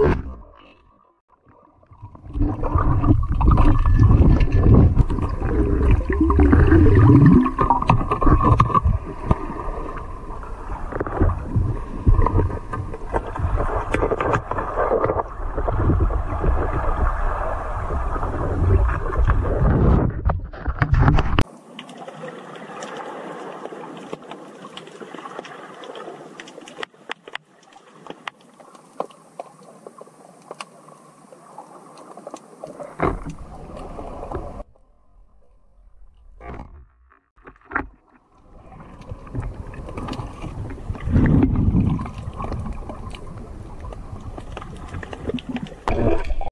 Oh.